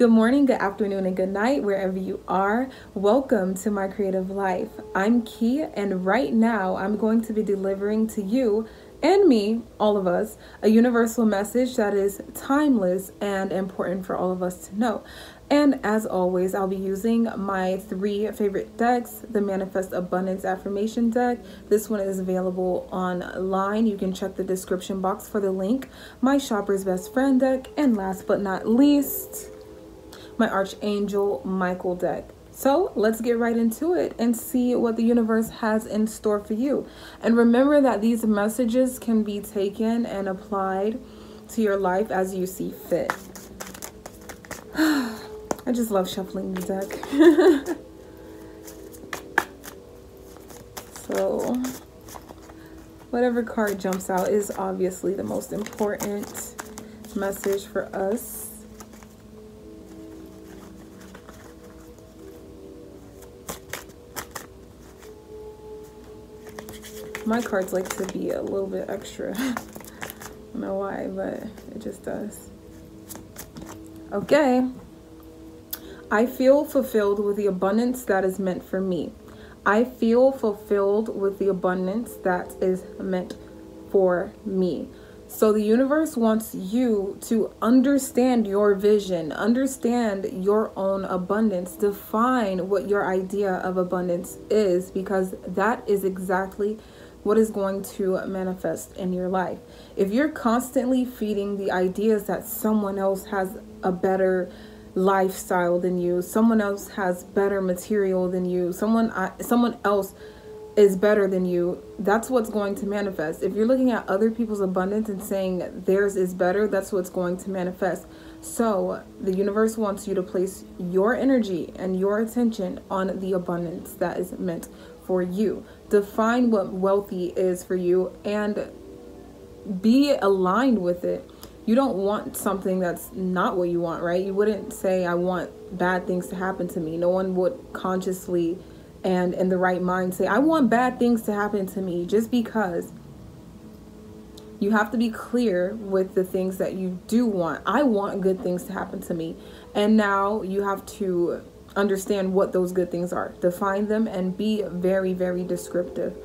Good morning, good afternoon, and good night, wherever you are. Welcome to my creative life. I'm Kei, and right now I'm going to be delivering to you and me, all of us, a universal message that is timeless and important for all of us to know. And as always, I'll be using my three favorite decks the Manifest Abundance Affirmation deck. This one is available online. You can check the description box for the link. My Shopper's Best Friend deck. And last but not least, my Archangel Michael deck. So let's get right into it and see what the universe has in store for you. And remember that these messages can be taken and applied to your life as you see fit. I just love shuffling the deck. so, whatever card jumps out is obviously the most important message for us. My cards like to be a little bit extra. I don't know why, but it just does. Okay. I feel fulfilled with the abundance that is meant for me. I feel fulfilled with the abundance that is meant for me. So the universe wants you to understand your vision, understand your own abundance, define what your idea of abundance is, because that is exactly what is going to manifest in your life. If you're constantly feeding the ideas that someone else has a better lifestyle than you someone else has better material than you someone uh, someone else is better than you that's what's going to manifest if you're looking at other people's abundance and saying theirs is better that's what's going to manifest so the universe wants you to place your energy and your attention on the abundance that is meant for you define what wealthy is for you and be aligned with it you don't want something that's not what you want, right? You wouldn't say, I want bad things to happen to me. No one would consciously and in the right mind say, I want bad things to happen to me just because you have to be clear with the things that you do want. I want good things to happen to me. And now you have to understand what those good things are, define them, and be very, very descriptive.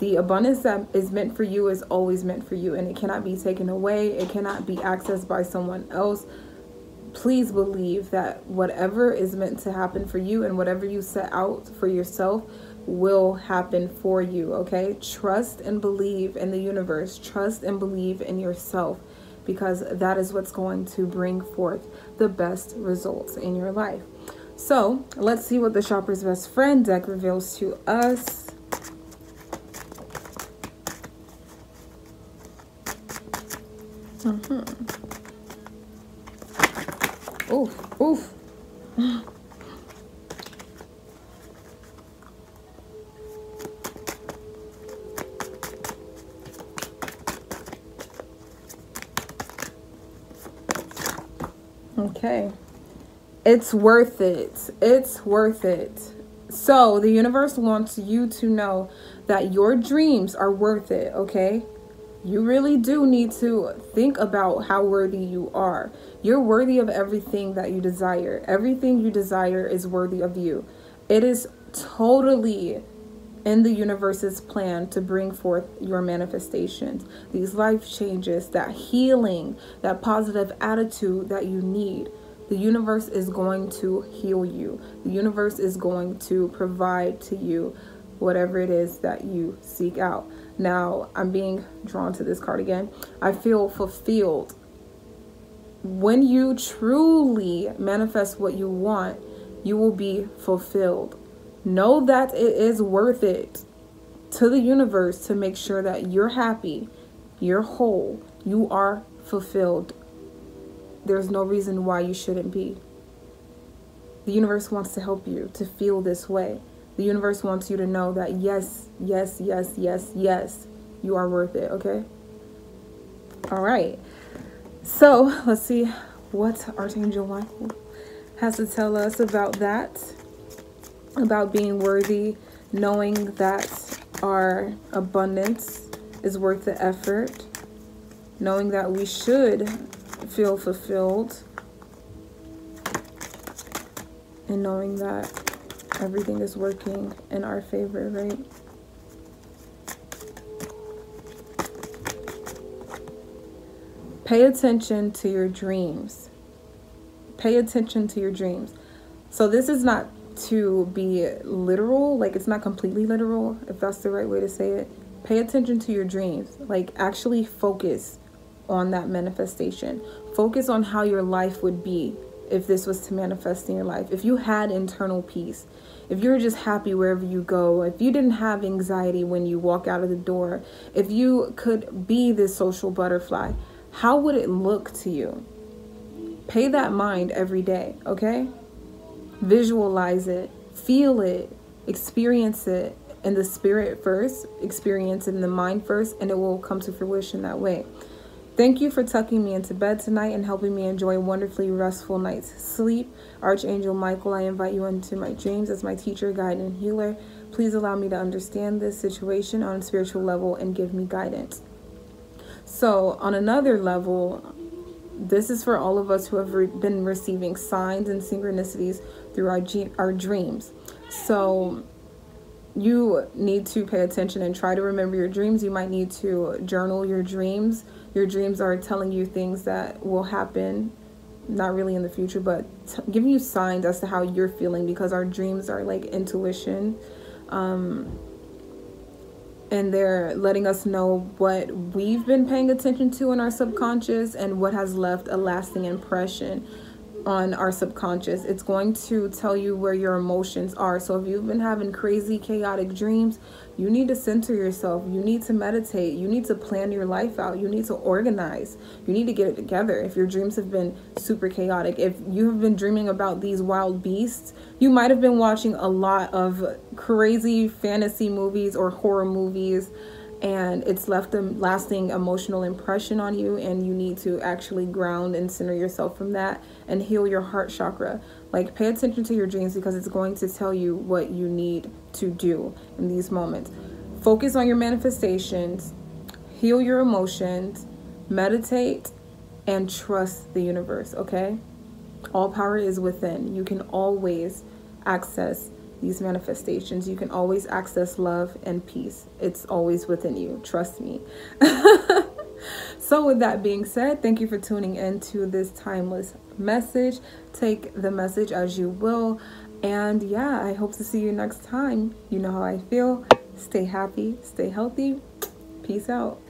The abundance that is meant for you is always meant for you and it cannot be taken away. It cannot be accessed by someone else. Please believe that whatever is meant to happen for you and whatever you set out for yourself will happen for you, okay? Trust and believe in the universe. Trust and believe in yourself because that is what's going to bring forth the best results in your life. So let's see what the shopper's best friend deck reveals to us. Mm-hmm. Oof, oof. Okay. It's worth it. It's worth it. So, the universe wants you to know that your dreams are worth it, okay? you really do need to think about how worthy you are. You're worthy of everything that you desire. Everything you desire is worthy of you. It is totally in the universe's plan to bring forth your manifestations, these life changes, that healing, that positive attitude that you need. The universe is going to heal you. The universe is going to provide to you whatever it is that you seek out. Now, I'm being drawn to this card again. I feel fulfilled. When you truly manifest what you want, you will be fulfilled. Know that it is worth it to the universe to make sure that you're happy, you're whole, you are fulfilled. There's no reason why you shouldn't be. The universe wants to help you to feel this way. The universe wants you to know that yes, yes, yes, yes, yes, you are worth it, okay? All right. So let's see what Archangel Michael has to tell us about that, about being worthy, knowing that our abundance is worth the effort, knowing that we should feel fulfilled and knowing that everything is working in our favor, right? Pay attention to your dreams. Pay attention to your dreams. So, this is not to be literal, like, it's not completely literal, if that's the right way to say it. Pay attention to your dreams. Like, actually focus on that manifestation. Focus on how your life would be if this was to manifest in your life. If you had internal peace, if you were just happy wherever you go, if you didn't have anxiety when you walk out of the door, if you could be this social butterfly, how would it look to you? Pay that mind every day, okay? Visualize it, feel it, experience it in the spirit first, experience it in the mind first, and it will come to fruition that way. Thank you for tucking me into bed tonight and helping me enjoy wonderfully restful night's sleep. Archangel Michael, I invite you into my dreams as my teacher, guide, and healer. Please allow me to understand this situation on a spiritual level and give me guidance. So, on another level, this is for all of us who have re- been receiving signs and synchronicities through our, our dreams. So, you need to pay attention and try to remember your dreams. You might need to journal your dreams. Your dreams are telling you things that will happen, not really in the future, but giving you signs as to how you're feeling because our dreams are like intuition. Um, and they're letting us know what we've been paying attention to in our subconscious and what has left a lasting impression on our subconscious. It's going to tell you where your emotions are. So if you've been having crazy, chaotic dreams, you need to center yourself. You need to meditate. You need to plan your life out. You need to organize. You need to get it together. If your dreams have been super chaotic, if you have been dreaming about these wild beasts, you might have been watching a lot of crazy fantasy movies or horror movies and it's left a lasting emotional impression on you and you need to actually ground and center yourself from that and heal your heart chakra. Like pay attention to your dreams because it's going to tell you what you need to do in these moments. Focus on your manifestations heal your emotions meditate and trust the universe okay? All power is within. You can always access these manifestations, you can always access love and peace. It's always within you. Trust me. so, with that being said, thank you for tuning in to this timeless message. Take the message as you will. And yeah, I hope to see you next time. You know how I feel. Stay happy, stay healthy. Peace out.